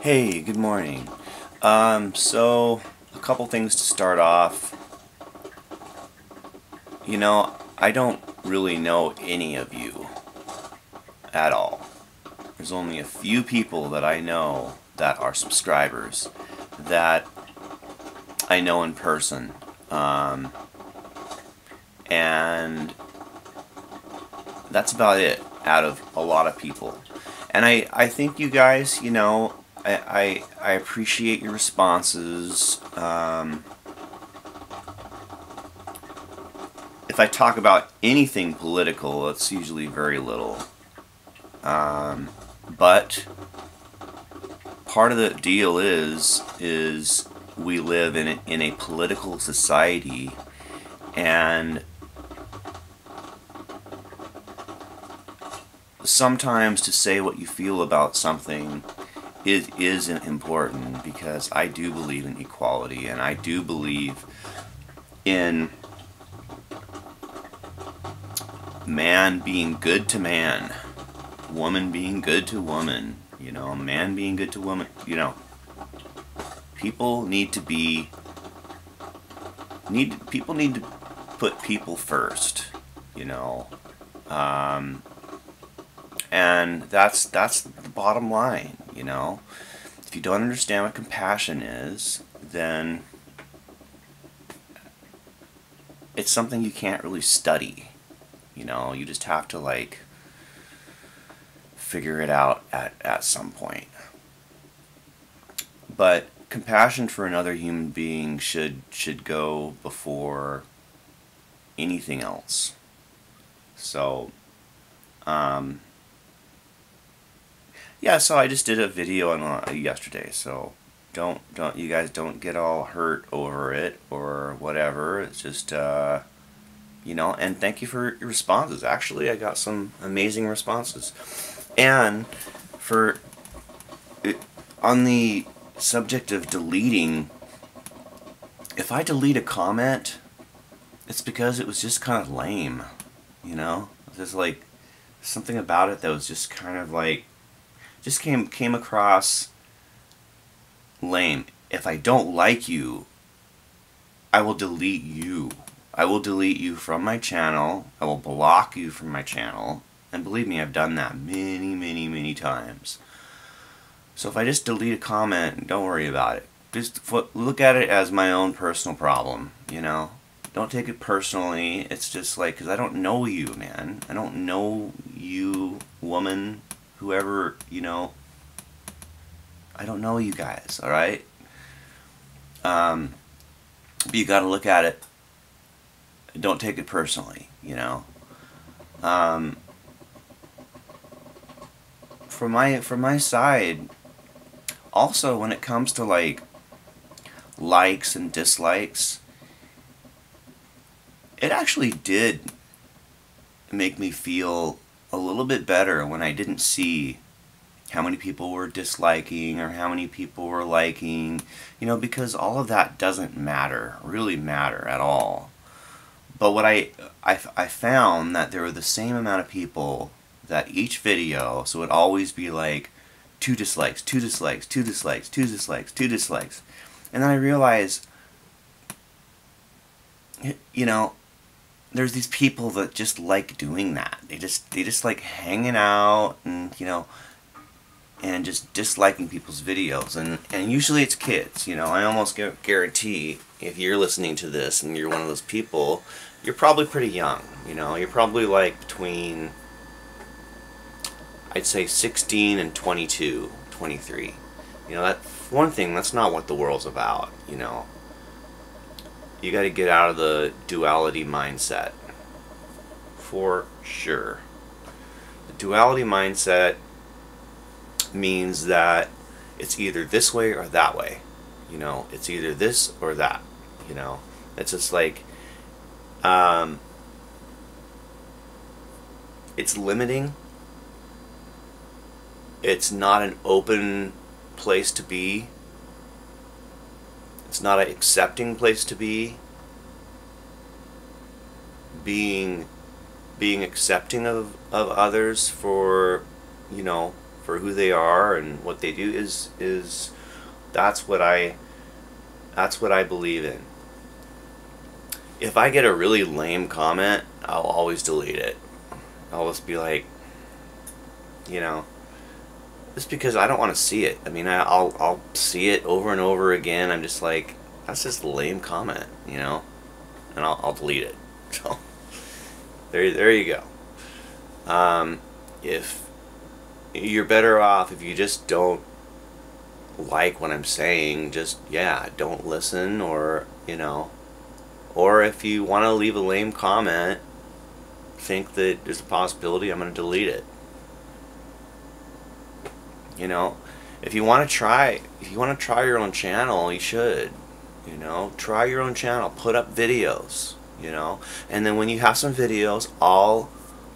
Hey, good morning. Um, so, a couple things to start off. You know, I don't really know any of you at all. There's only a few people that I know that are subscribers that I know in person. Um, and that's about it out of a lot of people. And I, I think you guys, you know, I, I, I appreciate your responses. Um, if I talk about anything political, it's usually very little. Um, but part of the deal is is we live in a, in a political society, and sometimes to say what you feel about something is is important because I do believe in equality and I do believe in man being good to man, woman being good to woman, you know, man being good to woman, you know. People need to be need people need to put people first, you know. Um, and that's that's the bottom line you know? If you don't understand what compassion is then it's something you can't really study you know? You just have to like figure it out at, at some point. But compassion for another human being should should go before anything else. So um, yeah, so I just did a video on uh, yesterday, so don't don't you guys don't get all hurt over it or whatever. It's just uh, you know, and thank you for your responses. Actually, I got some amazing responses, and for it, on the subject of deleting, if I delete a comment, it's because it was just kind of lame, you know. There's like something about it that was just kind of like just came came across lame. If I don't like you, I will delete you. I will delete you from my channel. I will block you from my channel. And believe me, I've done that many, many, many times. So if I just delete a comment, don't worry about it. Just look at it as my own personal problem, you know? Don't take it personally. It's just like, because I don't know you, man. I don't know you, woman, whoever, you know, I don't know you guys, all right? Um, but you got to look at it. Don't take it personally, you know. Um, from my from my side, also when it comes to like likes and dislikes, it actually did make me feel a little bit better when I didn't see how many people were disliking or how many people were liking, you know, because all of that doesn't matter, really matter at all. But what I, I, I found that there were the same amount of people that each video, so it'd always be like two dislikes, two dislikes, two dislikes, two dislikes, two dislikes. And then I realized, you know, there's these people that just like doing that. They just they just like hanging out and you know and just disliking people's videos and and usually it's kids, you know. I almost guarantee if you're listening to this and you're one of those people, you're probably pretty young, you know. You're probably like between I'd say 16 and 22, 23. You know, that one thing that's not what the world's about, you know you got to get out of the duality mindset for sure. The duality mindset means that it's either this way or that way. You know, it's either this or that. You know, it's just like, um, it's limiting. It's not an open place to be it's not an accepting place to be. Being being accepting of, of others for you know for who they are and what they do is is that's what I that's what I believe in. If I get a really lame comment, I'll always delete it. I'll just be like, you know, just because I don't want to see it. I mean, I, will I'll see it over and over again. I'm just like, that's just a lame comment, you know, and I'll, I'll delete it. So there, there you go. Um, if you're better off if you just don't like what I'm saying, just yeah, don't listen or you know, or if you want to leave a lame comment, think that there's a possibility I'm going to delete it. You know, if you want to try, if you want to try your own channel, you should. You know, try your own channel, put up videos, you know, and then when you have some videos, I'll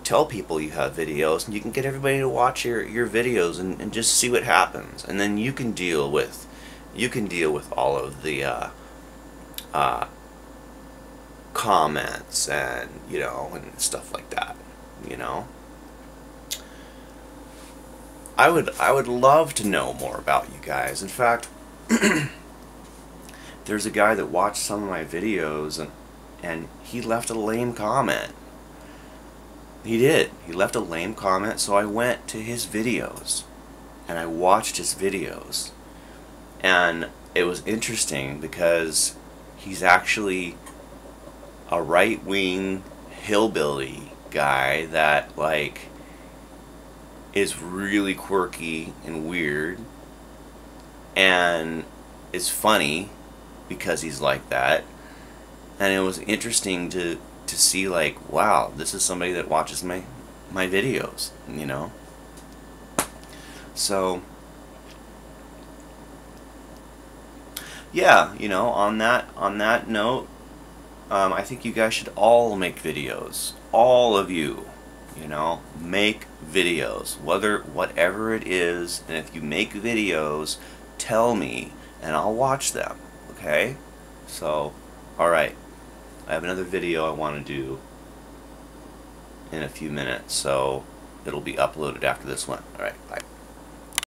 tell people you have videos and you can get everybody to watch your, your videos and, and just see what happens. And then you can deal with, you can deal with all of the, uh, uh, comments and, you know, and stuff like that, you know. I would I would love to know more about you guys. In fact, there's a guy that watched some of my videos and and he left a lame comment. He did. He left a lame comment, so I went to his videos and I watched his videos. And it was interesting because he's actually a right-wing hillbilly guy that like is really quirky and weird. And is funny because he's like that. And it was interesting to to see like wow this is somebody that watches my my videos you know? So yeah you know on that on that note um, I think you guys should all make videos. All of you you know make videos. Whether whatever it is and if you make videos tell me and I'll watch them okay? So alright. I have another video I want to do in a few minutes so it'll be uploaded after this one. Alright bye